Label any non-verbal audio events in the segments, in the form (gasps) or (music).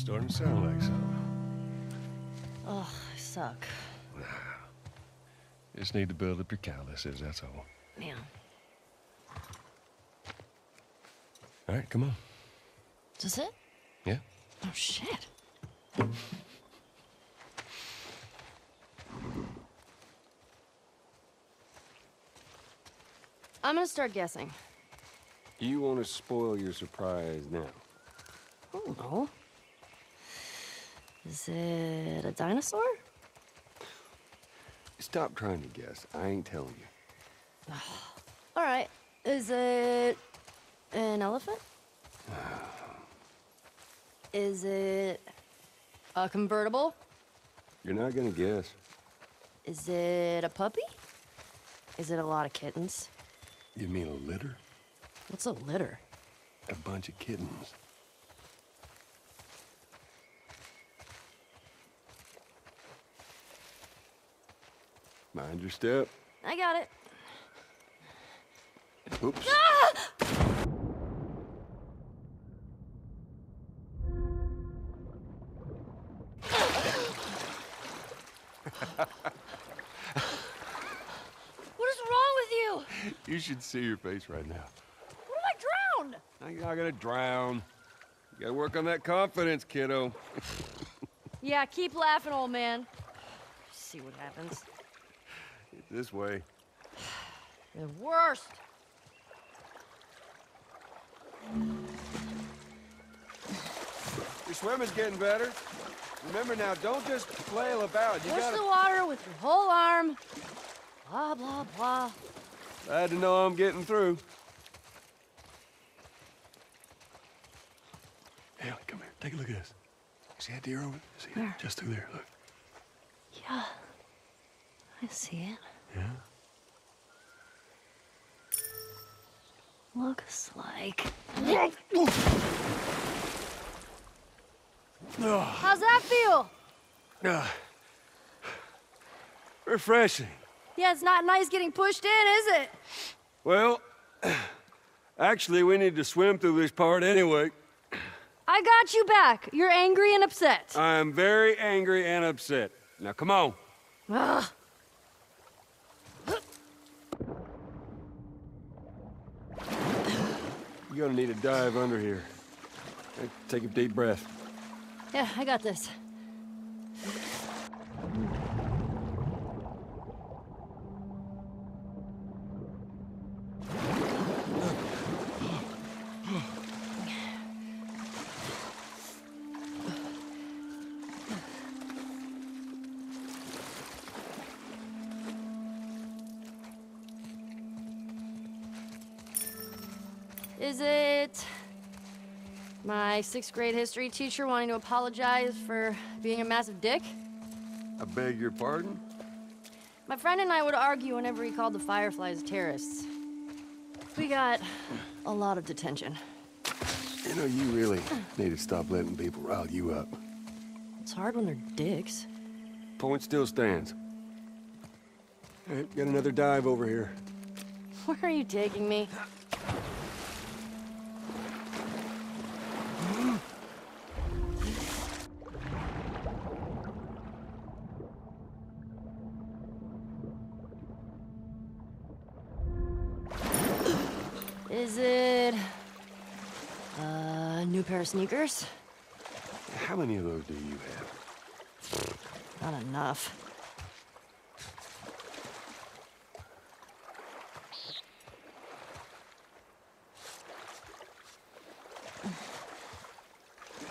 Starting to sound like something. Oh, I suck. Just need to build up your calluses, that's all. Man. All right, come on. Is this it? Yeah? Oh, shit. I'm gonna start guessing. You want to spoil your surprise now? I don't know. Is it a dinosaur? Stop trying to guess. I ain't telling you. (sighs) All right. Is it an elephant? (sighs) Is it a convertible? You're not gonna guess. Is it a puppy? Is it a lot of kittens? You mean a litter? What's a litter? A bunch of kittens. Mind your step. I got it. Oops. Ah! (laughs) What is wrong with you? You should see your face right now. What if I drown? Now You're not gonna drown. You gotta work on that confidence, kiddo. (laughs) Yeah, keep laughing, old man. See what happens. This way. The worst. Your swimming's getting better. Remember now, don't just flail about. You Push gotta. the water with your whole arm. Blah, blah, blah. Glad to know I'm getting through. Haley, come here. Take a look at this. You see that deer over there? See Where? it? Just through there. Look. Yeah. I see it. Yeah? Looks like. How's that feel? ah. refreshing. Yeah, it's not nice getting pushed in, is it? Well, actually, we need to swim through this part anyway. I got you back. You're angry and upset. I am very angry and upset. Now, come on. Ugh. Gonna need a dive under here. Take a deep breath. Yeah, I got this. My sixth grade history teacher wanting to apologize for being a massive dick? I beg your pardon? My friend and I would argue whenever he called the Fireflies terrorists. We got a lot of detention. You know, you really need to stop letting people rile you up. It's hard when they're dicks. Point still stands. All right, got another dive over here. (laughs) Where are you taking me? Pair of sneakers? How many of those do you have? Not enough.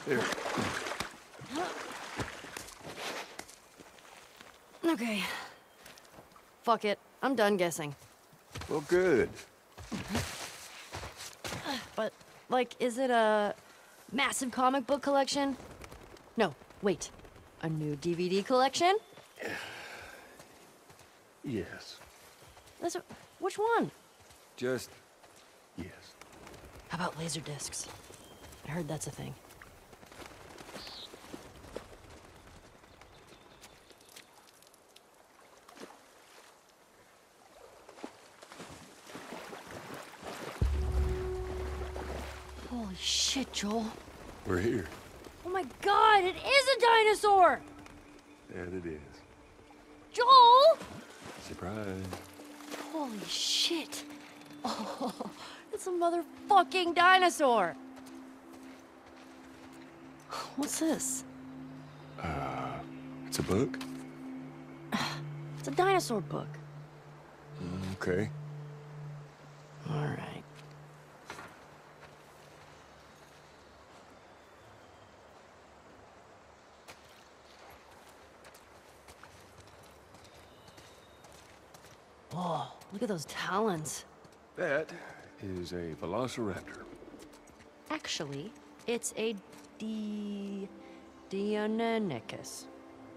There. Okay. Fuck it. I'm done guessing. Well, good. But, like, is it a massive comic book collection? No, wait. A new DVD collection? (sighs) Yes. That's a, which one? Just yes. How about laser discs? I heard that's a thing. Shit, Joel. We're here. Oh my god, it is a dinosaur! That it is. Joel! Surprise. Holy shit. Oh, (laughs) it's a motherfucking dinosaur. What's this? Uh, it's a book? (sighs) It's a dinosaur book. Okay. All right. Whoa, look at those talons. That is a velociraptor. Actually, it's a D. Deinonychus.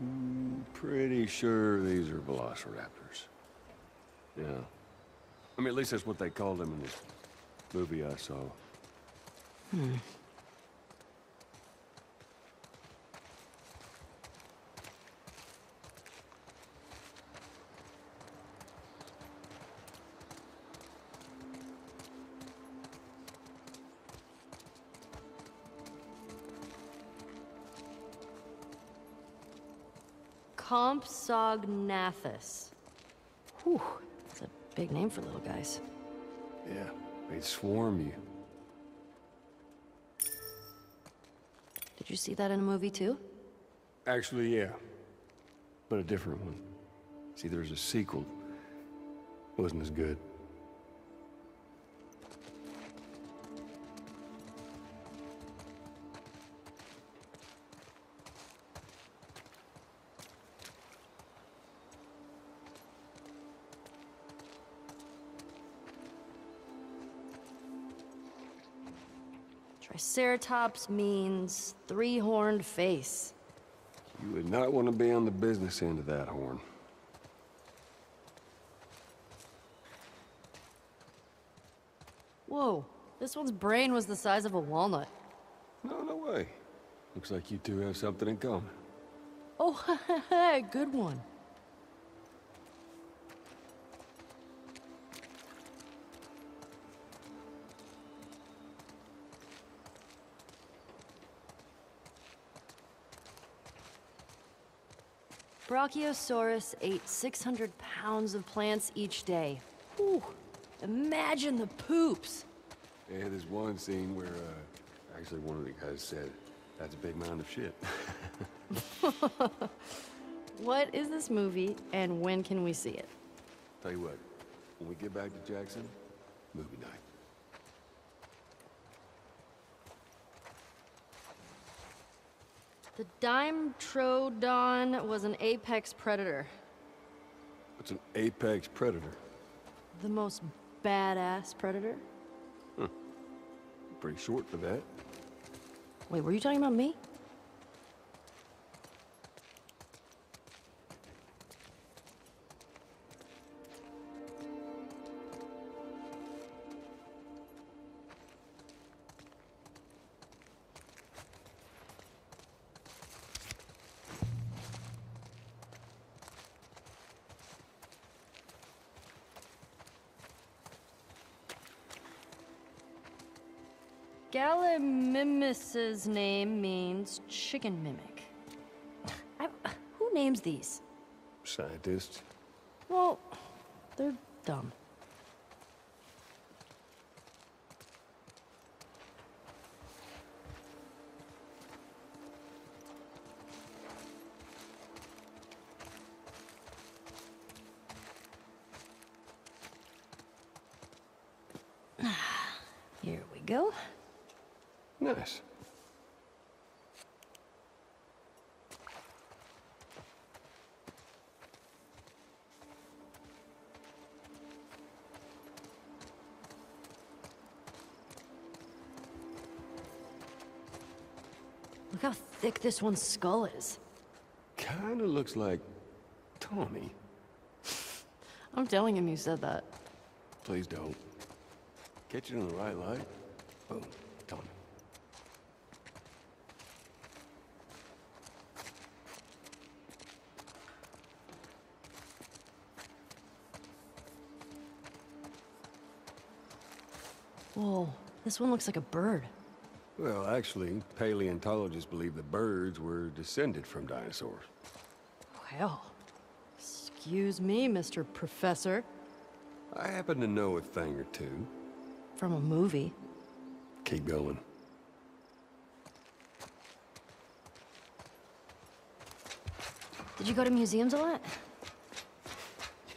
Hmm, pretty sure these are velociraptors. Yeah. I mean, at least that's what they called them in this movie I saw. Hmm. Compsognathus. Whew, that's a big name for little guys. Yeah, they'd swarm you. Did you see that in a movie too? Actually, yeah. But a different one. See, there's a sequel. Wasn't as good. Triceratops means three horned face. You would not want to be on the business end of that horn. Whoa, this one's brain was the size of a walnut. No, no way. Looks like you two have something in common. Oh, (laughs) good one. Brachiosaurus ate 600 pounds of plants each day. Whew, imagine the poops. Yeah, there's one scene where, uh, actually one of the guys said, that's a big mound of shit. (laughs) (laughs) What is this movie, and when can we see it? Tell you what, when we get back to Jackson, movie night. The Dimetrodon was an apex predator. It's an apex predator. The most badass predator? Pretty short for that. Wait, were you talking about me? Gallimimus's name means chicken mimic. I, who names these? Scientist. Well, they're dumb. (sighs) Here we go. Nice. Look how thick this one's skull is. Kinda looks like Tommy. I'm telling him you said that. Please don't. Catch it in the right light. Boom. Whoa, this one looks like a bird. Well, actually, paleontologists believe the birds were descended from dinosaurs. Well, excuse me, Mr. Professor. I happen to know a thing or two. From a movie. Keep going. Did you go to museums a lot?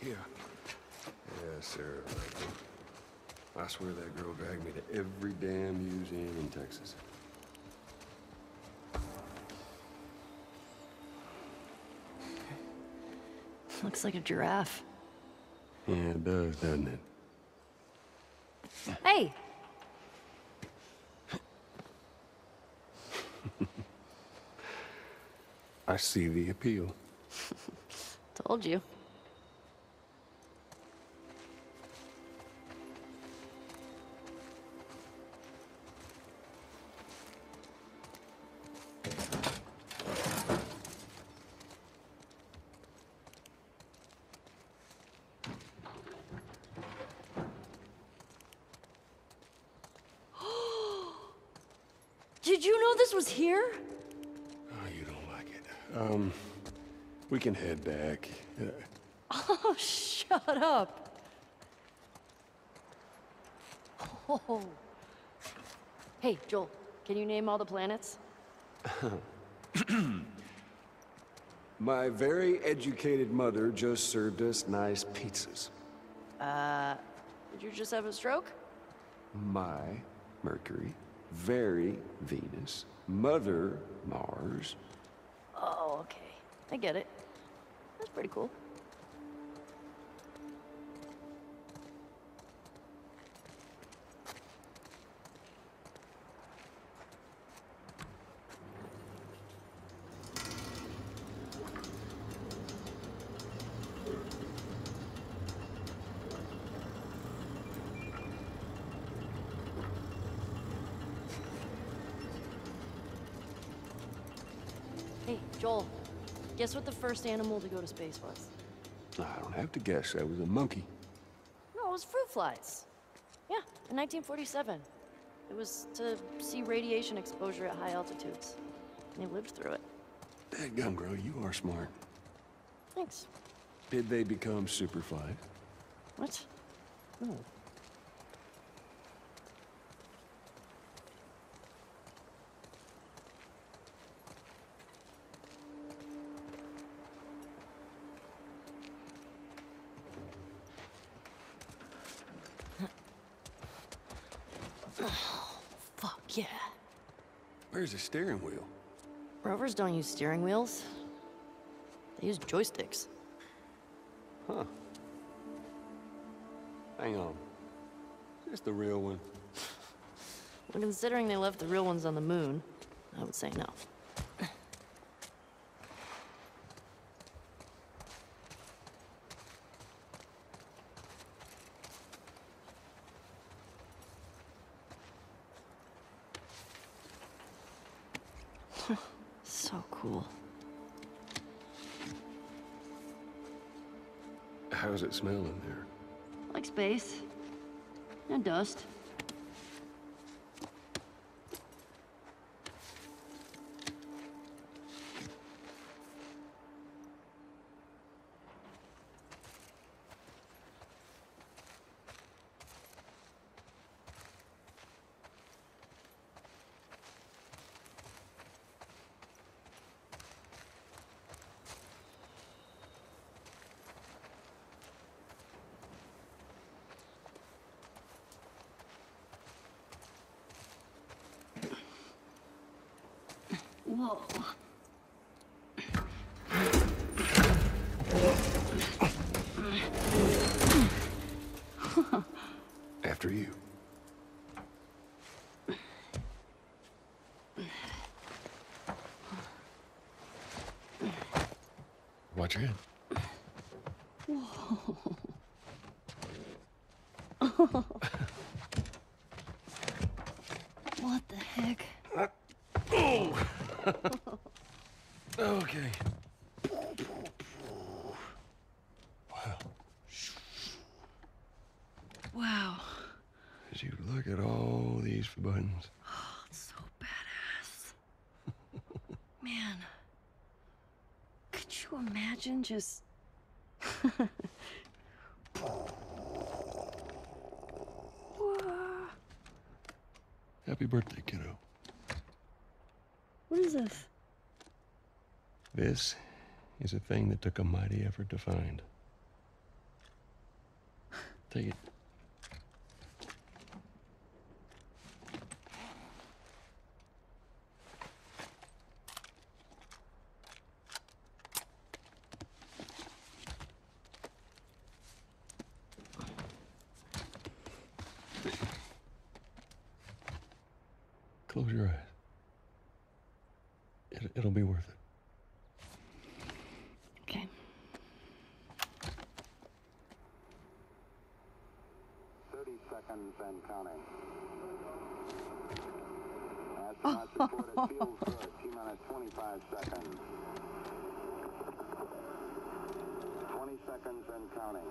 Yeah. Yes, sir. I swear that girl dragged me to every damn museum in Texas. Looks like a giraffe. Yeah, it does, doesn't it? Hey! (laughs) I see the appeal. Told you. You know this was here? Oh, you don't like it. Um, we can head back. (laughs) Oh, shut up. Oh. Hey, Joel, can you name all the planets? (clears throat) my very educated mother just served us nice pizzas. Uh, did you just have a stroke? My Mercury, very Venus, Mother Mars. Oh, okay. I get it. That's pretty cool. Joel, guess what the first animal to go to space was? I don't have to guess. That was a monkey. No, it was fruit flies. Yeah, in 1947. It was to see radiation exposure at high altitudes. And they lived through it. Dadgum, girl, you are smart. Thanks. Did they become superflies? What? No. Fuck yeah. Where's the steering wheel? Rovers don't use steering wheels. They use joysticks. Huh. Hang on. Is this the real one? Well, considering they left the real ones on the moon, I would say no. Smell in there? Like space. And dust. Whoa. After you. Watch your head. What (laughs) the heck? Okay. Wow. Wow. As you look at all these buttons. Oh, (gasps) It's so badass. (laughs) Man. Could you imagine just. (laughs) Happy birthday, kiddo. What is this? This is a thing that took a mighty effort to find. Take it. Close your eyes. It, it'll be worth it. Okay. Thirty seconds and counting. Oh. Astronauts report it feels good. T minus 25 seconds. 20 seconds and counting.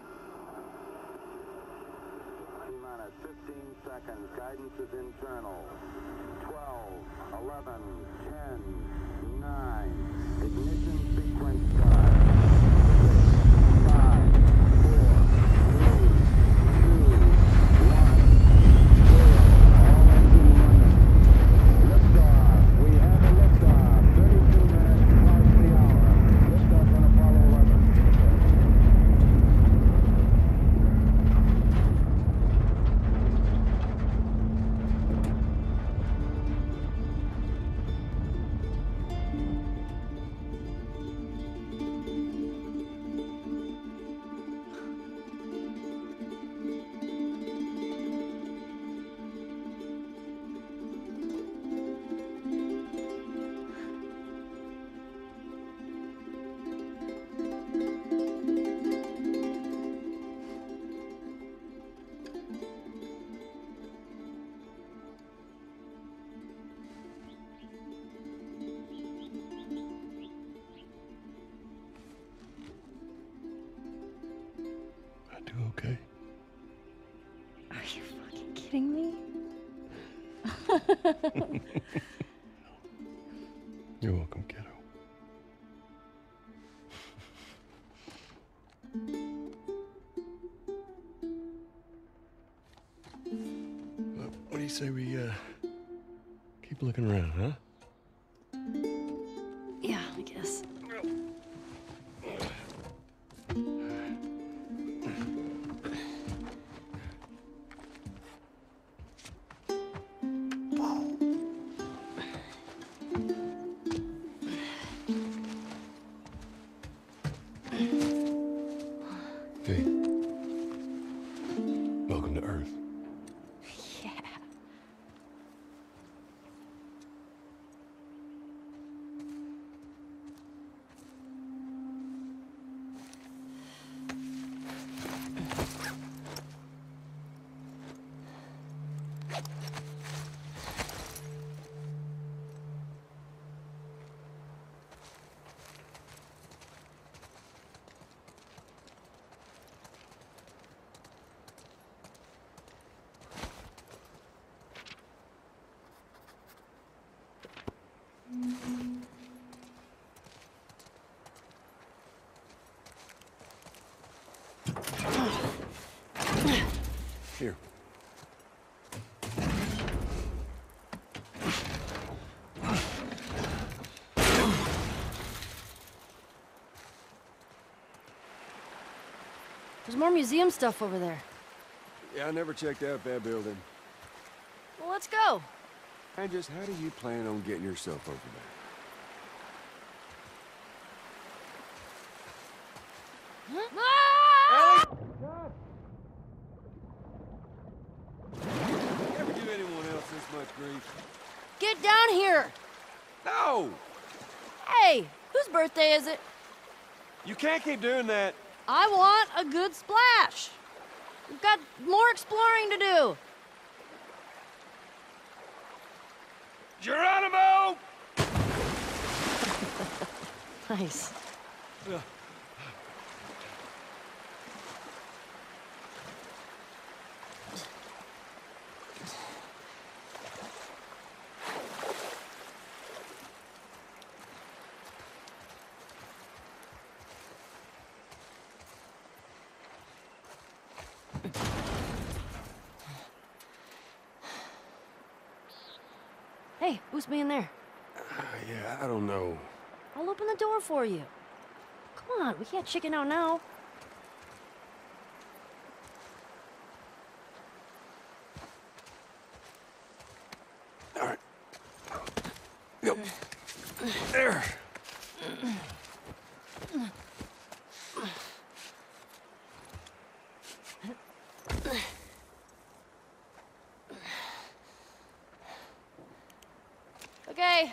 T minus 15 seconds. Guidance is internal. 12, 11, 10, 9. Ignition sequence start. (laughs) You're welcome, kiddo. Well, what do you say we uh, keep looking around, huh? Yeah, I guess. There's more museum stuff over there. Yeah, I never checked out that building. Well, let's go. And just how do you plan on getting yourself over there? Ah! You ever anyone else this much grief? Get down here! No! Hey, whose birthday is it? You can't keep doing that. I want a good splash. We've got more exploring to do. Geronimo! (laughs) Nice. Hey, who's being there? Uh, yeah, I don't know. I'll open the door for you. Come on, we can't chicken out now. All right. Yep. There. Okay,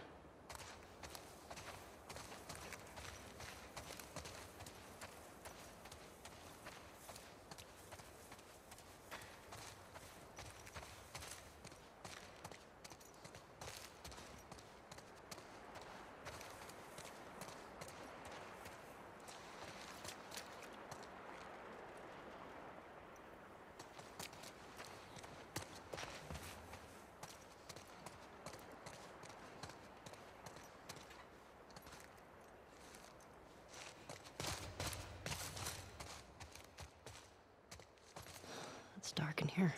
It's dark in here.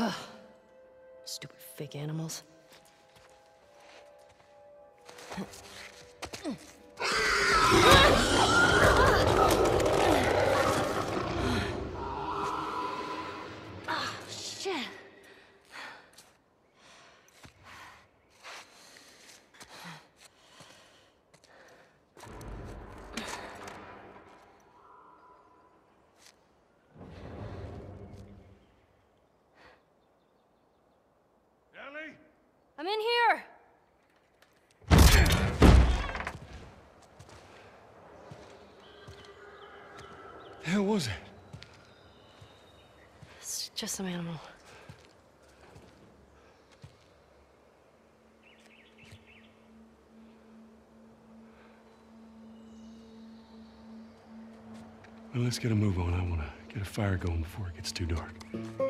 (sighs) Stupid fake animals. Just some animal. Well, let's get a move on. I want to get a fire going before it gets too dark.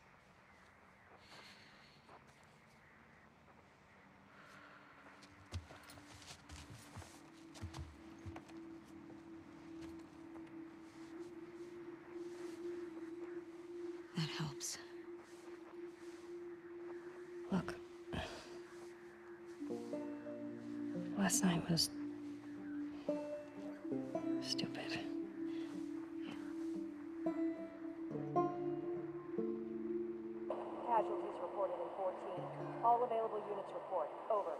Casualties reported in 14. All available units report. Over.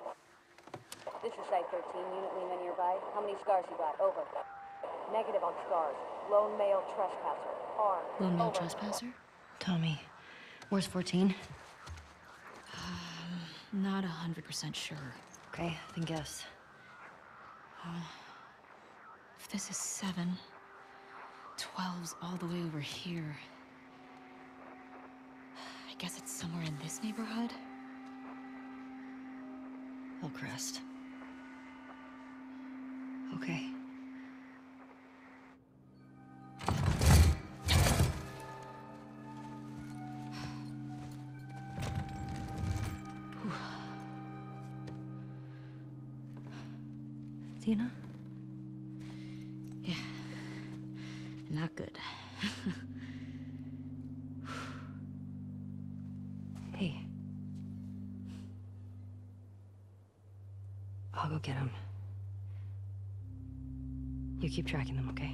This is Site 13. Unit Lima nearby. How many scars you got? Over. Negative on scars. Lone male trespasser. Armed. Lone male Over. trespasser? Tommy, where's 14? Um, not a hundred percent sure. Okay, then guess. Uh, if this is seven, 12's all the way over here. I guess it's somewhere in this neighborhood? Hillcrest. Okay. Dina? Yeah. Not good. Go get him. You keep tracking them, okay?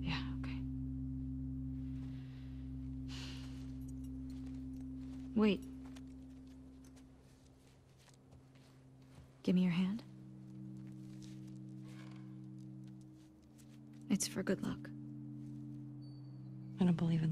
Yeah, okay. Wait. Give me your hand. It's for good luck. I don't believe in luck. I do.